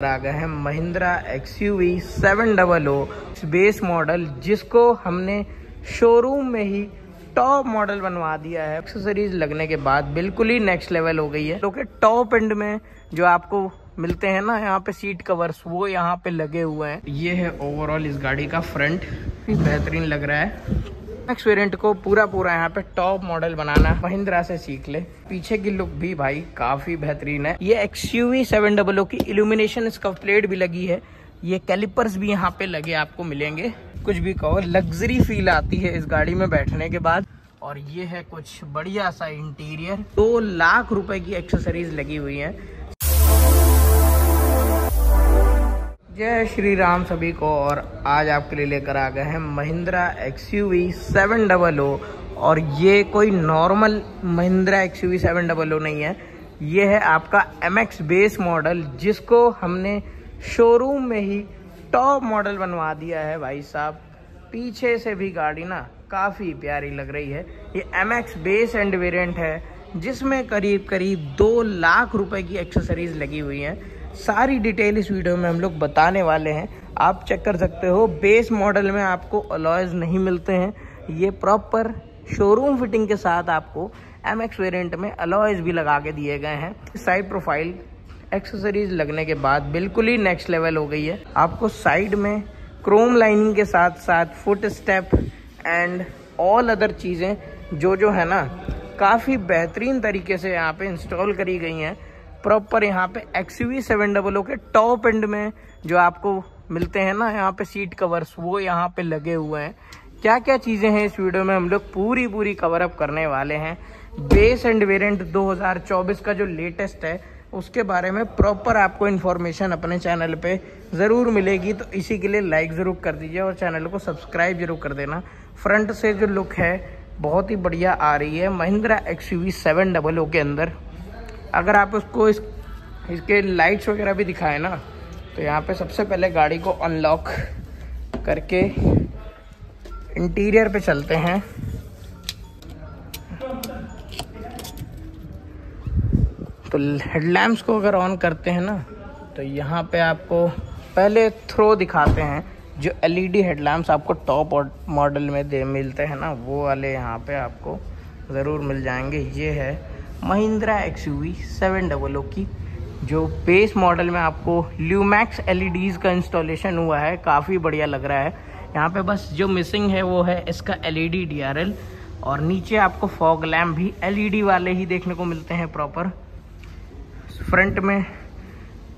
आ गए हैं Mahindra X U V seven double O. Base model जिसको हमने शोरूम में ही टॉप मॉडल बनवा दिया है। एक्सेसरीज लगने के बाद बिल्कुल ही नेक्स्ट लेवल हो गई है। तो टॉप एंड में जो आपको मिलते हैं ना, यहाँ पे सीट कवर्स वो यहाँ पे लगे हुए हैं। ये है ओवरऑल इस गाड़ी का फ्रंट बेहतरीन लग रहा है। नेक्स्ट वेरिएंट को पूरा पूरा यहाँ पे टॉप मॉडल बनाना महिंद्रा से सीख ले। पीछे की लुक भी भाई काफ़ी बेहतरीन है। ये X U V seven double O की इल्यूमिनेशन इसका प्लेट भी लगी है। ये कैलिपर्स भी यहाँ पे लगे आपको मिलेंगे। कुछ भी कहो लग्जरी फील आती है इस गाड़ी में बैठने के बाद। और ये है कुछ बढ़िया सा इंटीरियर दो लाख रुपए की एक्सेसरीज लगी हुई है। जय श्री राम सभी को और आज आपके लिए लेकर आ गए हैं Mahindra X U V seven double O. और ये कोई normal Mahindra X U V seven double O नहीं है। ये है आपका एम एक्स बेस मॉडल, जिसको हमने शोरूम में ही टॉप मॉडल बनवा दिया है भाई साहब। पीछे से भी गाड़ी ना काफ़ी प्यारी लग रही है। ये M X base end variant है, जिसमें करीब करीब दो लाख रुपए की एक्सेसरीज लगी हुई हैं। सारी डिटेल इस वीडियो में हम लोग बताने वाले हैं। आप चेक कर सकते हो बेस मॉडल में आपको अलॉयज नहीं मिलते हैं। ये प्रॉपर शोरूम फिटिंग के साथ आपको एम एक्स वेरियंट में अलॉयज भी लगा के दिए गए हैं। साइड प्रोफ़ाइल एक्सेसरीज लगने के बाद बिल्कुल ही नेक्स्ट लेवल हो गई है। आपको साइड में क्रोम लाइनिंग के साथ साथ foot step and all other चीज़ें जो जो है ना, काफ़ी बेहतरीन तरीके से यहाँ पे इंस्टॉल करी गई हैं। प्रॉपर यहाँ पे X U seven double O के टॉप एंड में जो आपको मिलते हैं ना, यहाँ पे सीट कवर्स वो यहाँ पे लगे हुए हैं। क्या क्या चीज़ें हैं इस वीडियो में हम लोग पूरी पूरी कवर अप करने वाले हैं। बेस एंड वेरिएंट 2024 का जो लेटेस्ट है, उसके बारे में प्रॉपर आपको इन्फॉर्मेशन अपने चैनल पे ज़रूर मिलेगी। तो इसी के लिए लाइक ज़रूर कर दीजिए और चैनल को सब्सक्राइब ज़रूर कर देना। फ्रंट से जो लुक है, बहुत ही बढ़िया आ रही है। Mahindra X U V seven double O के अंदर। अगर आप उसको इस, इसके लाइट्स वगैरह भी दिखाएँ ना तो यहाँ पे सबसे पहले गाड़ी को अनलॉक करके इंटीरियर पे चलते हैं। तो हेडलैम्प्स को अगर ऑन करते हैं ना तो यहाँ पे आपको पहले थ्रो दिखाते हैं, जो एलईडी हेडलैम्प्स आपको टॉप मॉडल में दे, मिलते हैं ना, वो वाले यहाँ पे आपको ज़रूर मिल जाएँगे। ये है Mahindra X U V seven double O की, जो बेस मॉडल में आपको ल्यूमैक्स एलईडीज़ का इंस्टॉलेशन हुआ है, काफ़ी बढ़िया लग रहा है। यहाँ पे बस जो मिसिंग है वो है इसका एलईडी डीआरएल और नीचे आपको फॉग लैम्प भी एलईडी वाले ही देखने को मिलते हैं प्रॉपर फ्रंट में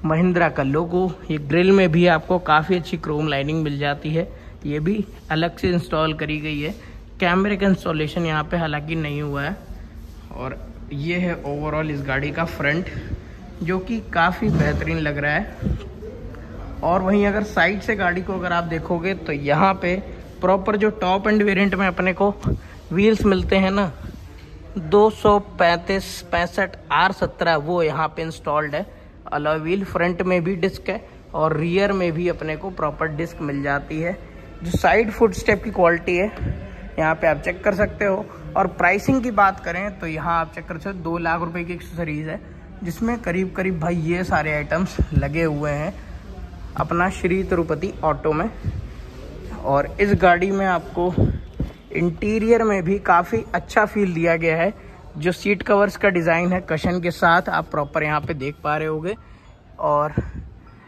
महिंद्रा का लोगो ये ग्रिल में भी आपको काफ़ी अच्छी क्रोम लाइनिंग मिल जाती है। ये भी अलग से इंस्टॉल करी गई है। कैमरे का इंस्टॉलेशन यहाँ पे हालाँकि नहीं हुआ है और ये है ओवरऑल इस गाड़ी का फ्रंट जो कि काफ़ी बेहतरीन लग रहा है। और वहीं अगर साइड से गाड़ी को अगर आप देखोगे तो यहाँ पे प्रॉपर जो टॉप एंड वेरिएंट में अपने को व्हील्स मिलते हैं ना, दो सौ पैंतीस, पैंसठ आर सत्रह, वो यहाँ पे इंस्टॉल्ड है। अलॉय व्हील फ्रंट में भी डिस्क है और रियर में भी अपने को प्रॉपर डिस्क मिल जाती है। जो साइड फुट स्टेप की क्वालिटी है, यहाँ पे आप चेक कर सकते हो। और प्राइसिंग की बात करें तो यहाँ आप चेक कर सकते हो, दो लाख रुपए की एक्सेसरीज है, जिसमें करीब करीब भाई ये सारे आइटम्स लगे हुए हैं। अपना श्री तिरुपति ऑटो में। और इस गाड़ी में आपको इंटीरियर में भी काफ़ी अच्छा फील दिया गया है, जो सीट कवर्स का डिज़ाइन है कशन के साथ आप प्रॉपर यहाँ पे देख पा रहे होगे। और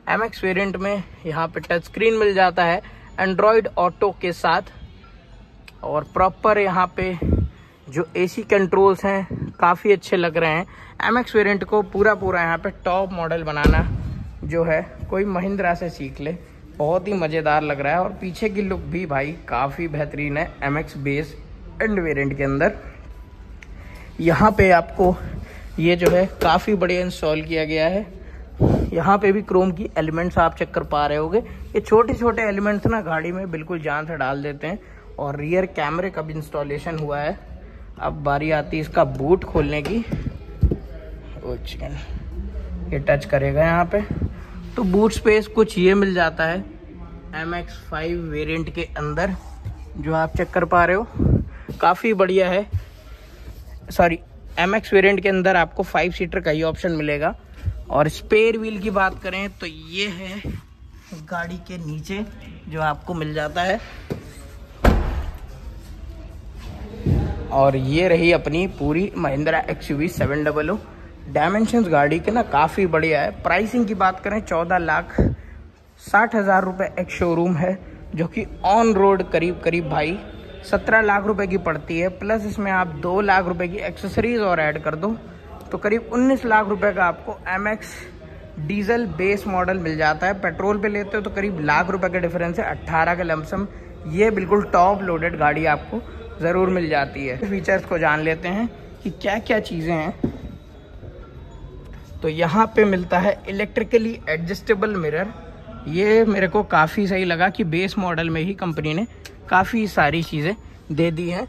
एम एक्स वेरियंट में यहाँ पे टच स्क्रीन मिल जाता है एंड्रॉयड ऑटो के साथ। और प्रॉपर यहाँ पे जो एसी कंट्रोल्स हैं, काफ़ी अच्छे लग रहे हैं। एम एक्स वेरियंट को पूरा पूरा यहाँ पे टॉप मॉडल बनाना जो है, कोई महिंद्रा से सीख ले। बहुत ही मज़ेदार लग रहा है और पीछे की लुक भी भाई काफ़ी बेहतरीन है M X base end variant के अंदर। यहाँ पे आपको ये जो है, काफ़ी बढ़िया इंस्टॉल किया गया है। यहाँ पे भी क्रोम की एलिमेंट्स आप चेक कर पा रहे होगे। ये छोटे छोटे एलिमेंट्स ना गाड़ी में बिल्कुल जान से डाल देते हैं और रियर कैमरे का भी इंस्टॉलेशन हुआ है। अब बारी आती है इसका बूट खोलने की। ये टच करेगा यहाँ पे। तो बूट स्पेस कुछ ये मिल जाता है एम एक्स फाइव वेरियंट के अंदर, जो आप चेक कर पा रहे हो। काफ़ी बढ़िया है। सॉरी एम एक्स वेरियंट के अंदर आपको फाइव सीटर का ही ऑप्शन मिलेगा। और स्पेयर व्हील की बात करें तो ये है गाड़ी के नीचे, जो आपको मिल जाता है। और ये रही अपनी पूरी Mahindra X U V seven double O dimension गाड़ी के ना काफ़ी बढ़िया है। प्राइसिंग की बात करें, चौदह लाख साठ हज़ार रुपये एक शोरूम है, जो कि ऑन रोड करीब करीब भाई सत्रह लाख रुपए की पड़ती है। प्लस इसमें आप दो लाख रुपए की एक्सेसरीज और ऐड कर दो तो करीब उन्नीस लाख रुपए का आपको MX डीजल बेस मॉडल मिल जाता है। पेट्रोल पे लेते हो तो करीब लाख रुपए का डिफरेंस है, अट्ठारह का लमसम ये बिल्कुल टॉप लोडेड गाड़ी आपको। ज़रूर मिल जाती है। फीचर्स को जान लेते हैं कि क्या क्या चीज़ें हैं। तो यहाँ पे मिलता है इलेक्ट्रिकली एडजस्टेबल मिरर ये मेरे को काफ़ी सही लगा कि बेस मॉडल में ही कंपनी ने काफ़ी सारी चीज़ें दे दी हैं।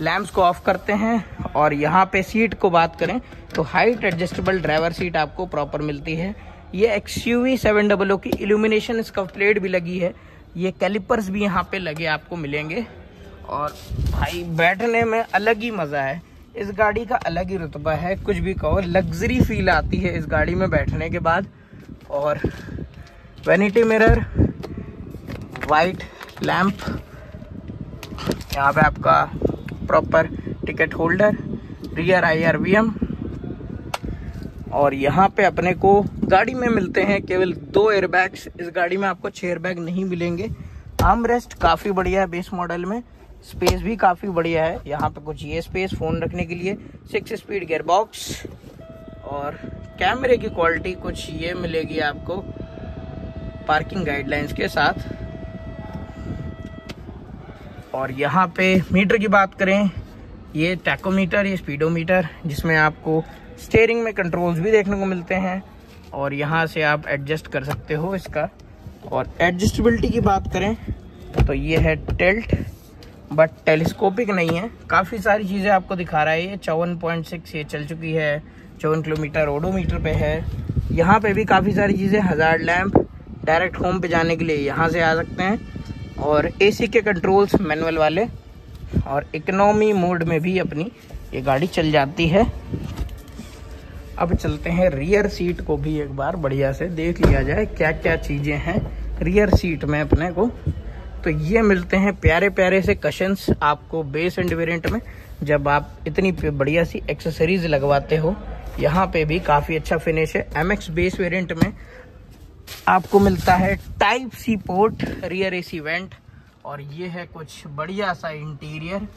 लैम्प्स को ऑफ़ करते हैं और यहाँ पे सीट को बात करें तो हाइट एडजस्टेबल ड्राइवर सीट आपको प्रॉपर मिलती है। ये X U V seven double O की इल्यूमिनेशन इसका प्लेट भी लगी है। ये कैलिपर्स भी यहाँ पे लगे आपको मिलेंगे। और भाई बैठने में अलग ही मज़ा है। इस गाड़ी का अलग ही रुतबा है। कुछ भी कहो लग्जरी फील आती है इस गाड़ी में बैठने के बाद। और वैनिटी मिरर वाइट लैम्प यहाँ पे आपका proper ticket holder rear I R V M और यहाँ पे अपने को गाड़ी में मिलते हैं केवल दो एयरबैग्स इस गाड़ी में आपको छह एयरबैग नहीं मिलेंगे। आर्म रेस्ट काफ़ी बढ़िया है बेस मॉडल में। स्पेस भी काफ़ी बढ़िया है। यहाँ पे कुछ ये स्पेस फ़ोन रखने के लिए सिक्स स्पीड गेयर बॉक्स और कैमरे की क्वालिटी कुछ ये मिलेगी आपको पार्किंग गाइडलाइंस के साथ। और यहाँ पे मीटर की बात करें, ये टैकोमीटर, ये स्पीडोमीटर, जिसमें आपको स्टेयरिंग में कंट्रोल्स भी देखने को मिलते हैं और यहाँ से आप एडजस्ट कर सकते हो इसका। और एडजस्टेबिलिटी की बात करें तो ये है टेल्ट बट टेलीस्कोपिक नहीं है। काफ़ी सारी चीज़ें आपको दिखा रहा है। ये चौवन पॉइंट सिक्स, ये चल चुकी है। चौवन किलोमीटर ओडोमीटर पे है। यहाँ पे भी काफ़ी सारी चीज़ें हज़ार लैम्प डायरेक्ट होम पे जाने के लिए यहाँ से आ सकते हैं। और एसी के कंट्रोल्स मैनुअल वाले। और इकोनॉमी मोड में भी अपनी ये गाड़ी चल जाती है। अब चलते हैं रियर सीट को भी एक बार बढ़िया से देख लिया जाए। क्या क्या चीज़ें हैं रियर सीट में अपने को। तो ये मिलते हैं प्यारे प्यारे से कशंस आपको बेस एंड वेरिएंट में, जब आप इतनी बढ़िया सी एक्सेसरीज लगवाते हो, यहाँ पे भी काफ़ी अच्छा फिनिश है। एम एक्स बेस वेरिएंट में आपको मिलता है type C port rear AC vent और ये है कुछ बढ़िया सा इंटीरियर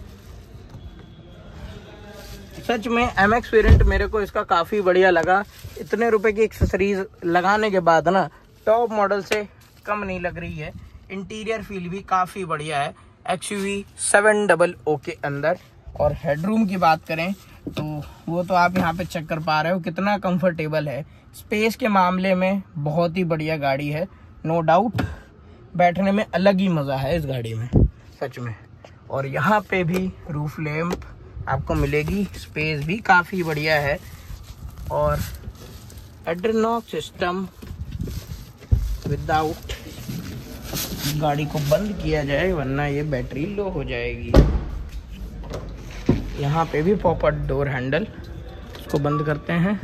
सच में एम एक्स वेरियंट मेरे को इसका काफ़ी बढ़िया लगा। इतने रुपए की एक्सेसरीज लगाने के बाद ना टॉप मॉडल से कम नहीं लग रही है। इंटीरियर फील भी काफ़ी बढ़िया है। X U seven double O के अंदर। और हेडरूम की बात करें तो वो तो आप यहाँ पे चेक कर पा रहे हो कितना कंफर्टेबल है। स्पेस के मामले में बहुत ही बढ़िया गाड़ी है। नो डाउट बैठने में अलग ही मज़ा है इस गाड़ी में, सच में। और यहाँ पे भी रूफ लैम्प आपको मिलेगी। स्पेस भी काफ़ी बढ़िया है। और एड्रेनॉक सिस्टम विदाउट गाड़ी को बंद किया जाए, वरना ये बैटरी लो हो जाएगी। यहाँ पे भी पॉपर डोर हैंडल इसको बंद करते हैं।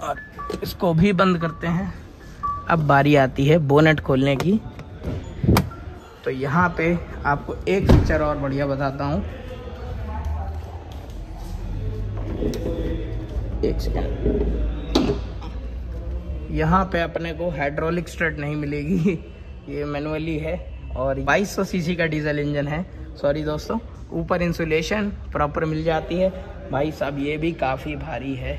और इसको भी बंद करते हैं। अब बारी आती है बोनेट खोलने की। तो यहाँ पे आपको एक फीचर और बढ़िया बताता हूँ। एक सेकेंड यहाँ पे अपने को हाइड्रोलिक स्ट्रेट नहीं मिलेगी। ये मैनुअली है और 2200 सीसी का डीजल इंजन है। सॉरी दोस्तों, ऊपर इंसुलेशन प्रॉपर मिल जाती है। भाई साहब, ये भी काफ़ी भारी है।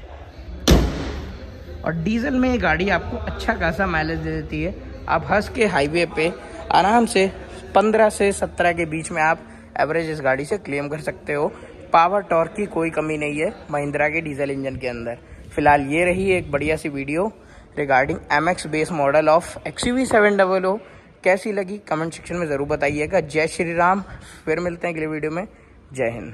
और डीजल में ये गाड़ी आपको अच्छा खासा माइलेज दे देती है। आप हंस के हाईवे पे आराम से 15 से 17 के बीच में आप एवरेज इस गाड़ी से क्लेम कर सकते हो। पावर टॉर्क की कोई कमी नहीं है महिंद्रा के डीजल इंजन के अंदर। फ़िलहाल ये रही एक बढ़िया सी video regarding M X base model of X U V seven double O कैसी लगी? कमेंट सेक्शन में ज़रूर बताइएगा। जय श्री राम। फिर मिलते हैं अगले वीडियो में। जय हिंद।